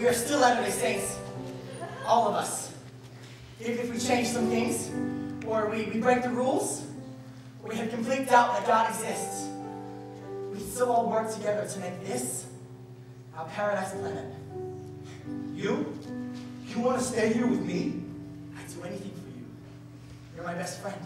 we are still Latter-day Saints. All of us. Even if we change some things, or we, we break the rules, or we have complete doubt that God exists, we still all work together to make this our paradise planet. You? You want to stay here with me? I'd do anything for you. You're my best friend.